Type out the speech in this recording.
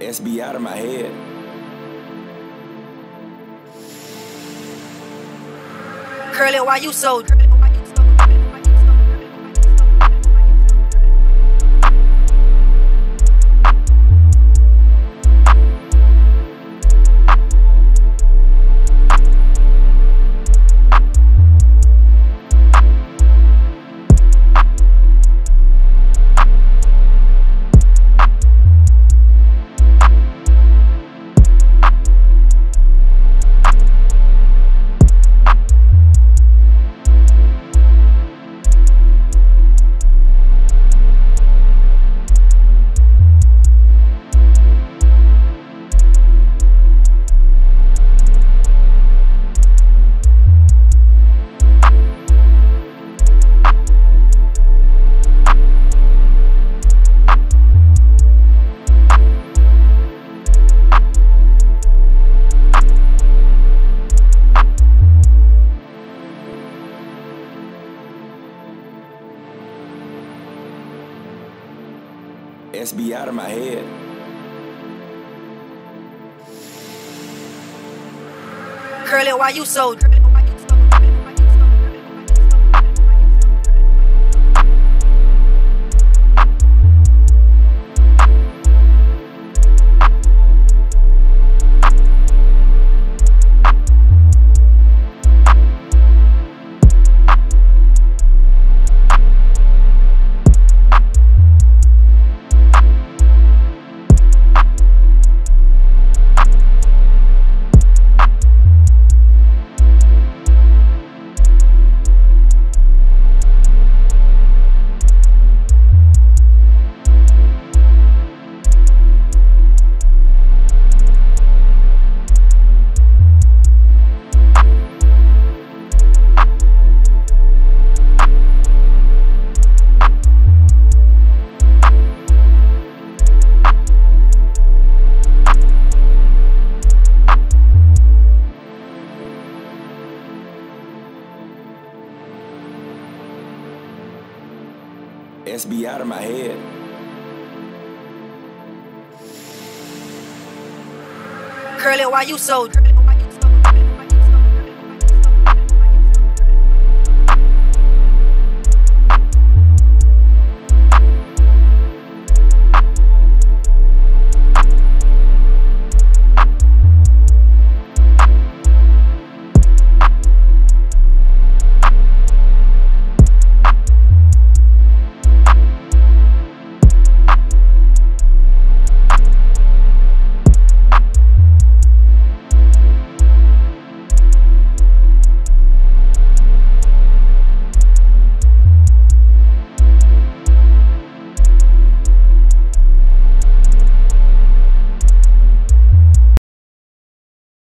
SB out of my head. Curly, why you so? SB out of my head. Curly, why you so? SB out of my head. Curly, why you so?